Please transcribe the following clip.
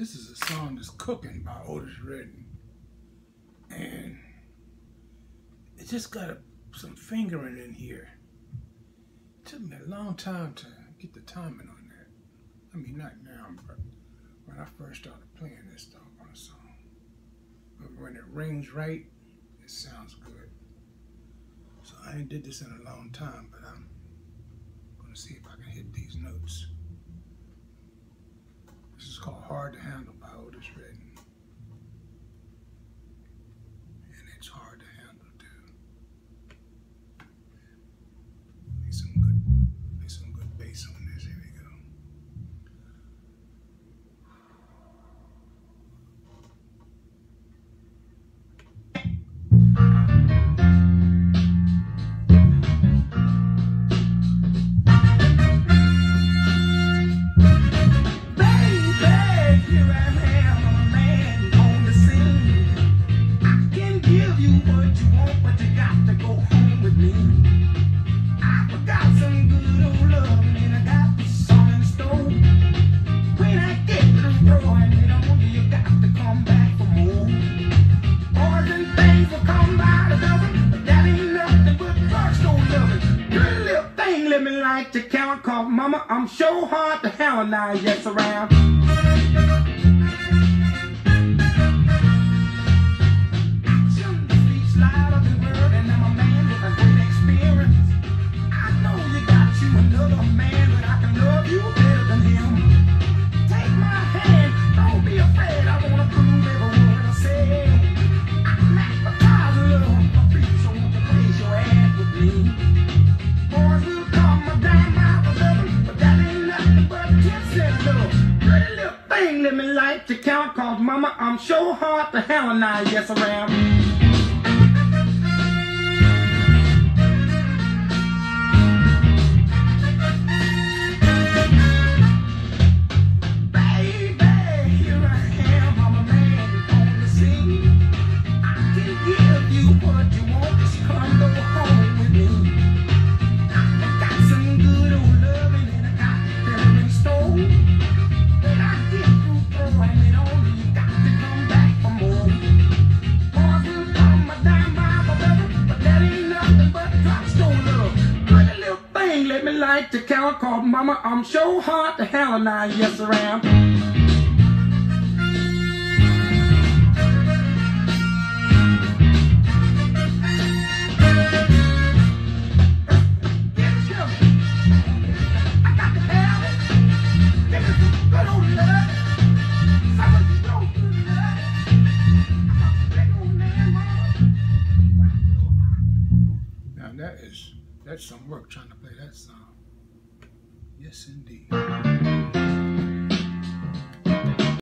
This is a song that's cooking by Otis Redding. And it just got a, some fingering in here. It took me a long time to get the timing on that. I mean, not now, but when I first started playing this doggone song. But when it rings right, it sounds good. So I ain't did this in a long time, but I'm gonna see if I can hit these notes. Called Hard to Handle by Otis Redding. Let me like to count, cause mama, I'm sure hard to handle now, yes, around. Me like to count, cause mama, I'm sure hard to now, yes I am. Like to count, cause mama, I'm sure hard to now, yes I am. That's some work trying to play that song. Yes, indeed.